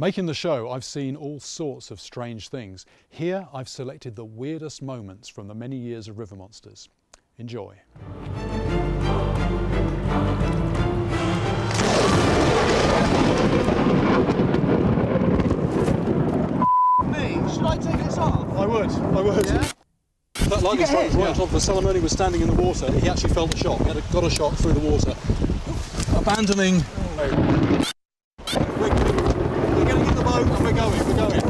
Making the show, I've seen all sorts of strange things. Here, I've selected the weirdest moments from the many years of River Monsters. Enjoy. Me? Should I take this off? I would, I would. Yeah? That lightning strike was right on top of the Salamone was standing in the water. He actually felt a shock. He had a, got a shock through the water. Abandoning. We're, we're getting in the boat and we're going, we're going.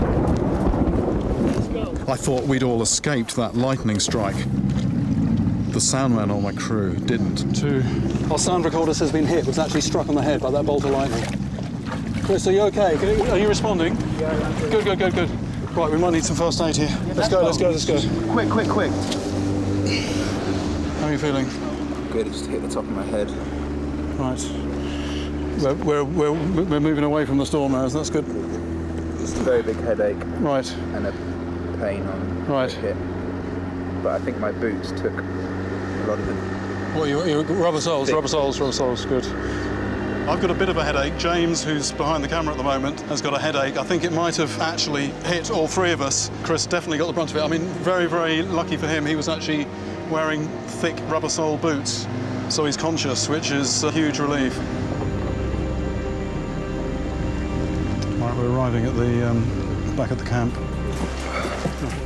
I thought we'd all escaped that lightning strike. The soundman on my crew didn't. Two. Our sound recorder has been hit, was actually struck on the head by that bolt of lightning. Chris, are you okay? Are you responding? Yeah, I'm good. Good, good, good, good. Right, we might need some first aid here. let's go, let's go, let's go. Quick, quick, quick. How are you feeling? Good, it just hit the top of my head. Right. We're, we're, we're, we're moving away from the storm now, so that's good. Just a very big headache Right. and a pain on Right. the hip. But I think my boots took a lot of it. What, you, you rubber soles, Thick. rubber soles, rubber soles, good. I've got a bit of a headache. James, who's behind the camera at the moment, has got a headache. I think it might have actually hit all three of us. Chris definitely got the brunt of it. I mean, very, very lucky for him. He was actually wearing thick rubber sole boots, so he's conscious, which is a huge relief. Right, we're arriving at the um, back of the camp.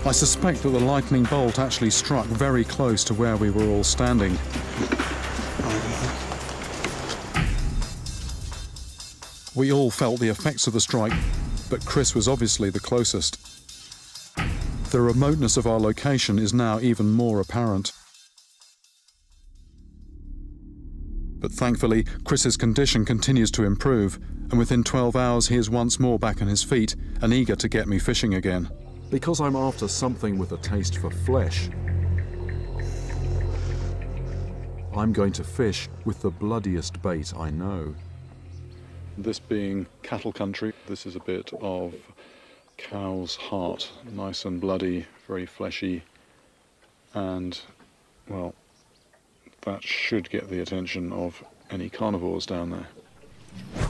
I suspect that the lightning bolt actually struck very close to where we were all standing. We all felt the effects of the strike, but Chris was obviously the closest. The remoteness of our location is now even more apparent. But thankfully, Chris's condition continues to improve, and within 12 hours he is once more back on his feet and eager to get me fishing again. Because I'm after something with a taste for flesh, I'm going to fish with the bloodiest bait I know. This being cattle country, this is a bit of cow's heart, nice and bloody, very fleshy, and well, that should get the attention of any carnivores down there.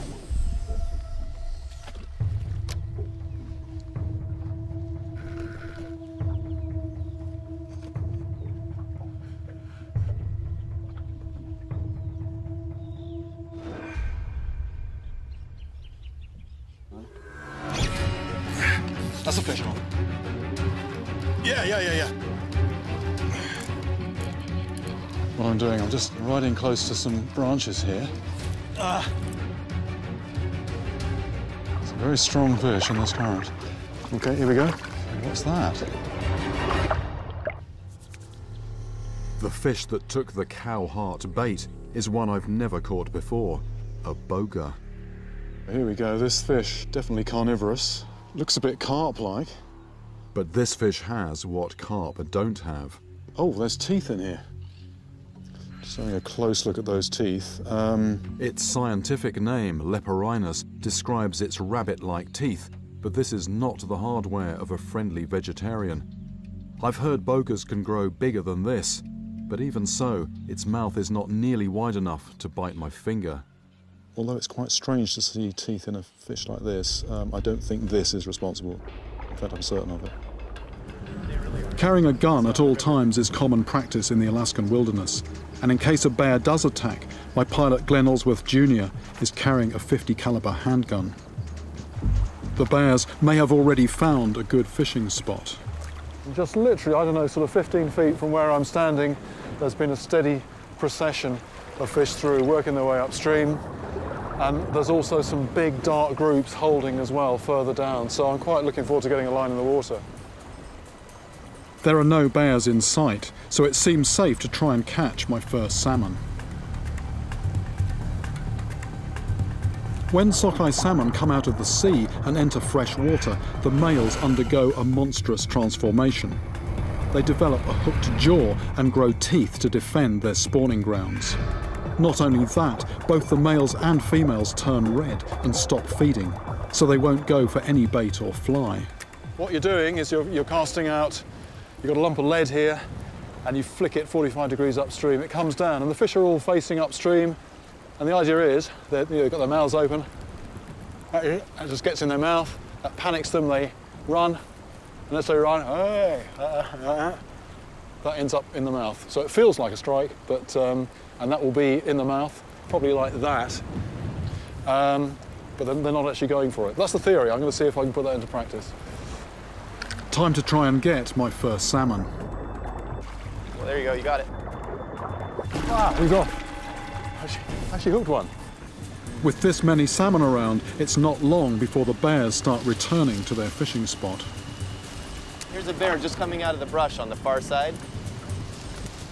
Yeah, yeah, yeah, yeah. What I'm doing, I'm just riding close to some branches here. Ah. It's a very strong fish in this current. Okay, here we go. What's that? The fish that took the cow heart bait is one I've never caught before a boga. Here we go. This fish, definitely carnivorous. Looks a bit carp-like. But this fish has what carp don't have. Oh, there's teeth in here. Just having a close look at those teeth. Um, Its scientific name, Leporinus, describes its rabbit like teeth, but this is not the hardware of a friendly vegetarian. I've heard bogas can grow bigger than this, but even so, its mouth is not nearly wide enough to bite my finger. although it's quite strange to see teeth in a fish like this, um, I don't think this is responsible. In fact, I'm certain of it. Carrying a gun at all times is common practice in the Alaskan wilderness, and in case a bear does attack, my pilot Glenn Osworth Jr. is carrying a 50 caliber handgun. The bears may have already found a good fishing spot. Just literally, I don't know, sort of 15 feet from where I'm standing, there's been a steady procession of fish through, working their way upstream. And there's also some big dark groups holding as well further down, so I'm quite looking forward to getting a line in the water. There are no bears in sight, so it seems safe to try and catch my first salmon. When sockeye salmon come out of the sea and enter fresh water, the males undergo a monstrous transformation. They develop a hooked jaw and grow teeth to defend their spawning grounds. Not only that, both the males and females turn red and stop feeding, so they won't go for any bait or fly. What you're doing is you're, you're casting out, you've got a lump of lead here, and you flick it 45 degrees upstream. It comes down, and the fish are all facing upstream. And the idea is that you know, they've got their mouths open, It just gets in their mouth, that panics them, they run, and as they run, hey, uh, uh, uh, that ends up in the mouth. So it feels like a strike, but, um, and that will be in the mouth, probably like that. Um, but then they're not actually going for it. That's the theory. I'm going to see if I can put that into practice. Time to try and get my first salmon. Well, there you go, you got it. Ah, he's off. Actually, actually hooked one. With this many salmon around, it's not long before the bears start returning to their fishing spot. Here's a bear just coming out of the brush on the far side.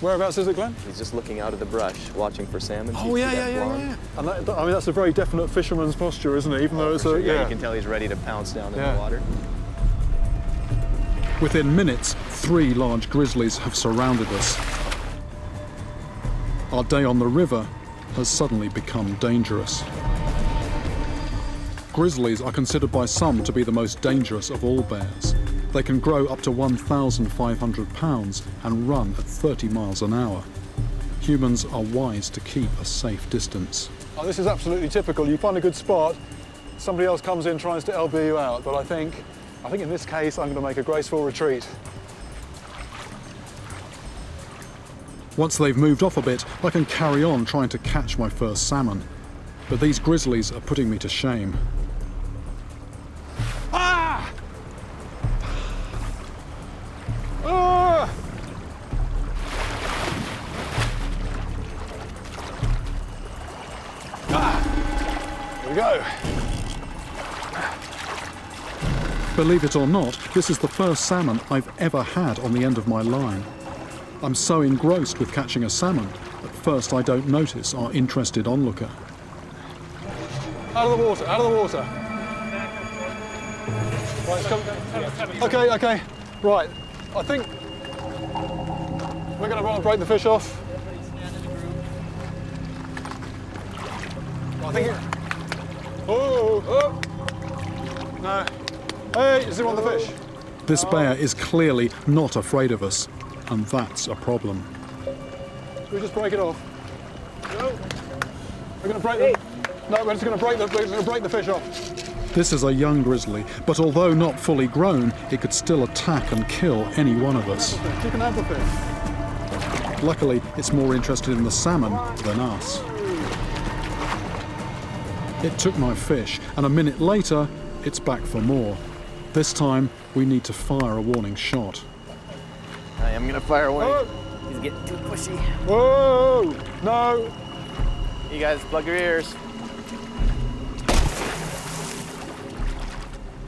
Whereabouts is it, Glenn? He's just looking out of the brush, watching for salmon. Oh, yeah, yeah, yeah, yeah. And that, I mean, that's a very definite fisherman's posture, isn't it? Even oh, though it's sure. a, yeah. yeah. You can tell he's ready to pounce down yeah. in the water. Within minutes, three large grizzlies have surrounded us. Our day on the river has suddenly become dangerous. Grizzlies are considered by some to be the most dangerous of all bears. They can grow up to 1,500 pounds and run at 30 miles an hour. Humans are wise to keep a safe distance. Oh, this is absolutely typical. You find a good spot, somebody else comes in, tries to LB you out. But I think, I think in this case, I'm going to make a graceful retreat. Once they've moved off a bit, I can carry on trying to catch my first salmon. But these grizzlies are putting me to shame. Believe it or not, this is the first salmon I've ever had on the end of my line. I'm so engrossed with catching a salmon, at first I don't notice our interested onlooker. Out of the water, out of the water. Right, come. Okay, okay. Right, I think we're going to run and break the fish off. I think it... Oh, oh. No. Hey, is it on the fish? This bear is clearly not afraid of us and that's a problem. Should we just break it off? No. We're going to break the... No, we're just going to break the, we're going to break the fish off. This is a young grizzly, but although not fully grown, it could still attack and kill any one of us. You can have the fish. Luckily, it's more interested in the salmon than us. It took my fish, and a minute later, it's back for more. This time, we need to fire a warning shot. I am gonna fire away. Oh. He's getting too pushy. Whoa! No! You guys plug your ears.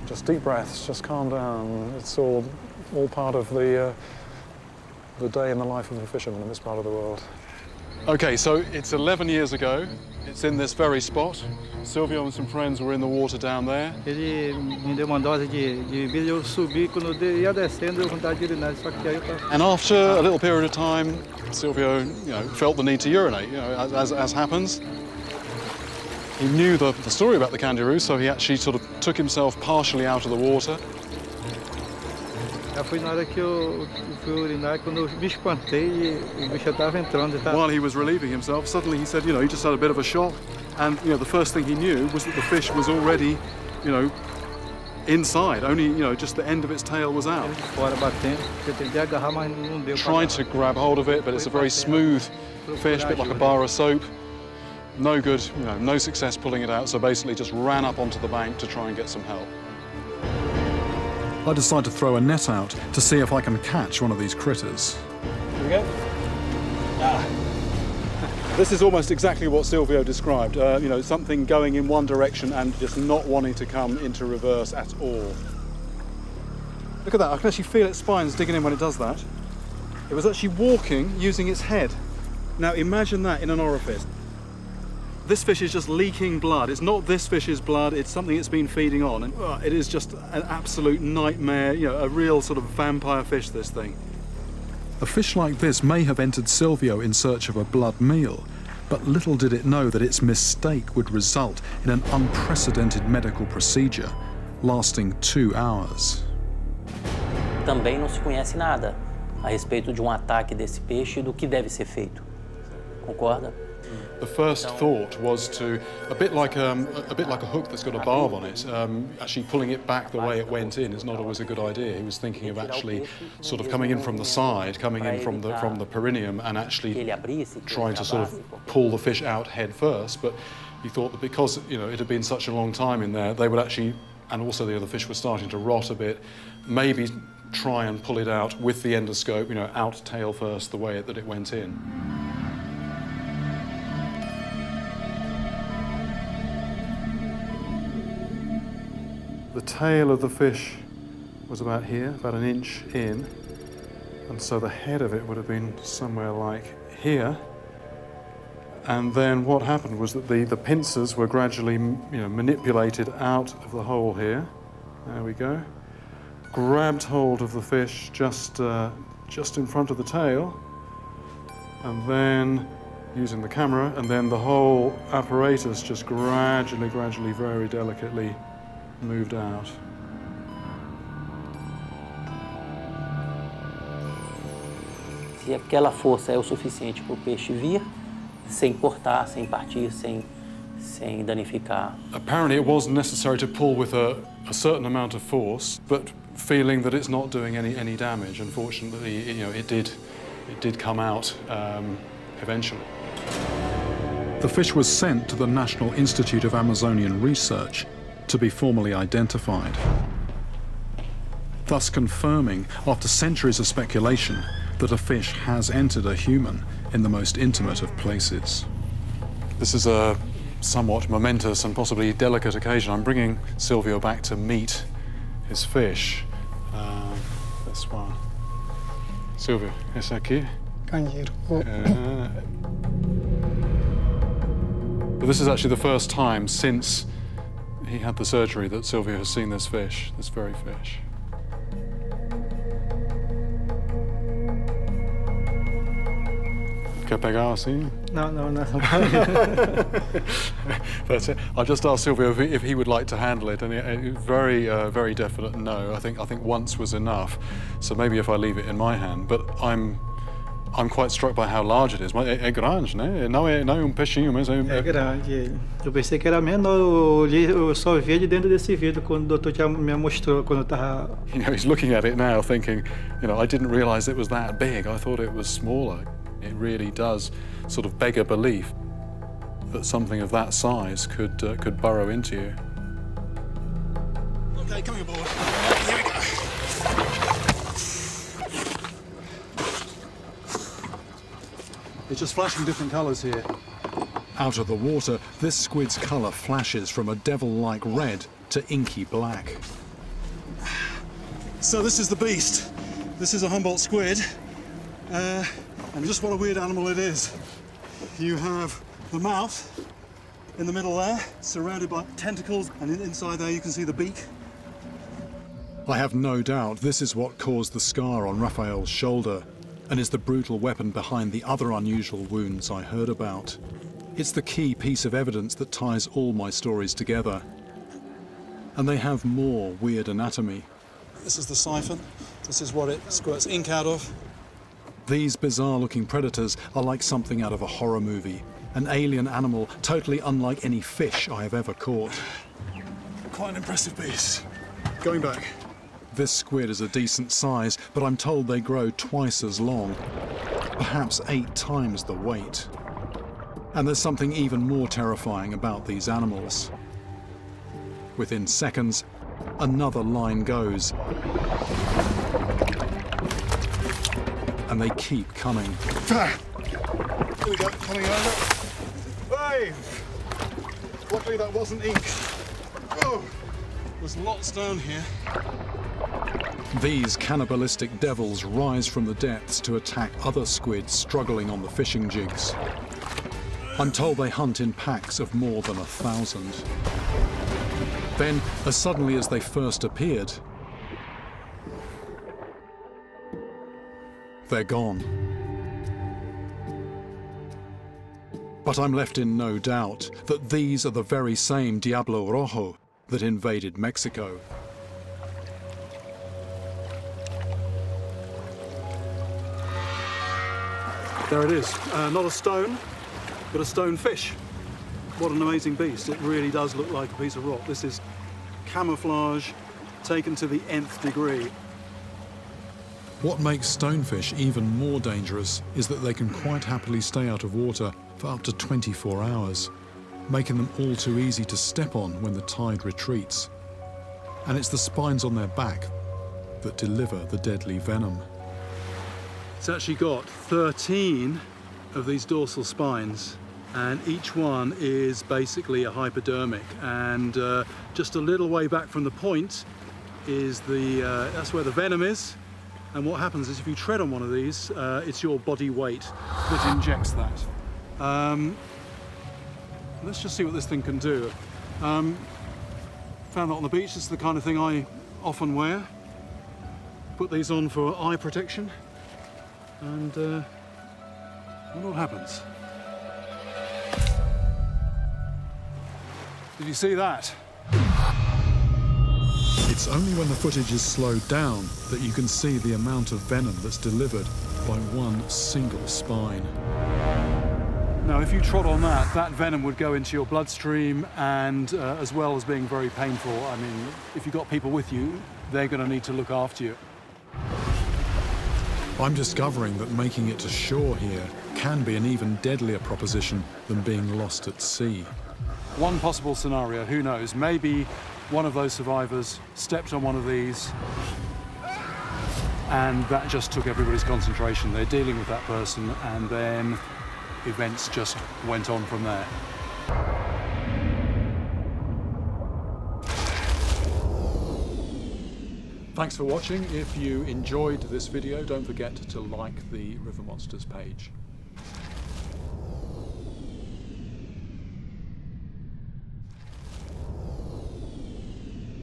Just deep breaths, just calm down. It's all, all part of the, uh, the day in the life of a fisherman in this part of the world. Okay, so it's 11 years ago. It's in this very spot. Silvio and some friends were in the water down there. Ele me deu uma dose de, de eu subi, quando eu ia descendo eu vontade de urinar, só que aí eu And after a little period of time, Silvio, you know, felt the need to urinate, you know, as, as happens. He knew the, the story about the candiru, so he actually sort of took himself partially out of the water. Foi na hora que eu fui urinar, quando eu me espantei e o bicho estava entrando. While he was relieving himself, suddenly he said, you know, he just had a bit of a shock. And, you know, the first thing he knew was that the fish was already, you know, inside. Only, you know, just the end of its tail was out. Tried to grab hold of it, but it's a very smooth fish, a bit like a bar of soap. No good, you know, no success pulling it out, so basically just ran up onto the bank to try and get some help. I decide to throw a net out to see if I can catch one of these critters. Here we go. Ah. This is almost exactly what Silvio described. Uh, you know, something going in one direction and just not wanting to come into reverse at all. Look at that, I can actually feel its spines digging in when it does that. It was actually walking using its head. Now imagine that in an orifice. This fish is just leaking blood. It's not this fish's blood, it's something it's been feeding on. And uh, it is just an absolute nightmare, you know, a real sort of vampire fish, this thing. A fish like this may have entered Silvio in search of a blood meal, but little did it know that its mistake would result in an unprecedented medical procedure lasting two hours. Também não se conhece nada a respeito de um ataque desse peixe e do que deve ser feito. Concorda? The first thought was to, a bit like um, a bit like a hook that's got a barb on it. Um, actually, pulling it back the way it went in is not always a good idea. He was thinking of actually sort of coming in from the side, coming in from the from the perineum, and actually trying to sort of pull the fish out head first. But he thought that because you know it had been such a long time in there, they would actually, and also the other fish were starting to rot a bit, maybe try and pull it out with the endoscope, you know, out tail first, the way that it went in. Tail of the fish was about here, about an inch in, and so the head of it would have been somewhere like here. And then what happened was that the, the pincers were gradually you know, manipulated out of the hole here. There we go. Grabbed hold of the fish just, uh, just in front of the tail, and then using the camera, and then the whole apparatus just gradually, gradually, very delicately moved out. Se aquela força é o suficiente para o peixe vir, sem cortar, sem partir, sem, sem danificar. Apparently, it was necessary to pull with a, a certain amount of force, but feeling that it's not doing any, any damage. Unfortunately, you know, it did, it did come out um, eventually. The fish was sent to the National Institute of Amazonian Research to be formally identified, thus confirming, after centuries of speculation, that a fish has entered a human in the most intimate of places. This is a somewhat momentous and possibly delicate occasion. I'm bringing Silvio back to meet his fish. Uh, this one. Silvio, esse aqui. Candiru. Uh, but this is actually the first time since he had the surgery that Silvio has seen this fish, this very fish. Quer pegar assim? Não, não, não. That's it. I just asked Silvio if he, if he would like to handle it, and he was very, uh, very definite no. I think I think once was enough. So maybe if I leave it in my hand, but I'm. I'm quite struck by how large it is. É, é grande, né? Não é, não é um peixinho, mas é, É grande. Eu pensei que era menor, eu, olhei, eu só vi ele dentro desse vidro quando o doutor já me mostrou, quando eu tava... You know, he's looking at it now thinking, you know, I didn't realize it was that big. I thought it was smaller. It really does sort of beg a belief that something of that size could, uh, could burrow into you. Okay, coming aboard. Here we It's just flashing different colours here. Out of the water, this squid's colour flashes from a devil-like red to inky black. So this is the beast. This is a Humboldt squid. Uh, and just what a weird animal it is. You have the mouth in the middle there, surrounded by tentacles, and inside there you can see the beak. I have no doubt this is what caused the scar on Raphael's shoulder, and is the brutal weapon behind the other unusual wounds I heard about. It's the key piece of evidence that ties all my stories together. And they have more weird anatomy. This is the siphon. This is what it squirts ink out of. These bizarre looking predators are like something out of a horror movie. An alien animal totally unlike any fish I have ever caught. Quite an impressive beast. Going back. This squid is a decent size, but I'm told they grow twice as long. Perhaps eight times the weight. And there's something even more terrifying about these animals. Within seconds, another line goes. And they keep coming. Here we go, coming over. Hey! Luckily that wasn't ink. Oh, there's lots down here. These cannibalistic devils rise from the depths to attack other squids struggling on the fishing jigs. I'm told they hunt in packs of more than a thousand. Then, as suddenly as they first appeared, they're gone. But I'm left in no doubt that these are the very same Diablo Rojo that invaded Mexico. There it is. Uh, not a stone, But a stone fish. What an amazing beast. It really does look like a piece of rock. This is camouflage taken to the nth degree. What makes stonefish even more dangerous is that they can quite happily stay out of water for up to 24 hours, making them all too easy to step on when the tide retreats. And it's the spines on their back that deliver the deadly venom. It's actually got 13 of these dorsal spines and each one is basically a hypodermic. And uh, just a little way back from the point is the uh, that's where the venom is. And what happens is if you tread on one of these uh, it's your body weight that injects that. Um, let's just see what this thing can do. Um, found that on the beach. It's the kind of thing I often wear. Put these on for eye protection and uh, what happens Did you see that? It's only when the footage is slowed down that you can see the amount of venom that's delivered by one single spine. Now, if you trod on that, that venom would go into your bloodstream and uh, as well as being very painful, I mean, if you've got people with you, they're going to need to look after you. I'm discovering that making it to shore here can be an even deadlier proposition than being lost at sea. One possible scenario, who knows, maybe one of those survivors stepped on one of these and that just took everybody's concentration. They're dealing with that person and then events just went on from there. Thanks for watching. If you enjoyed this video, don't forget to like the River Monsters page.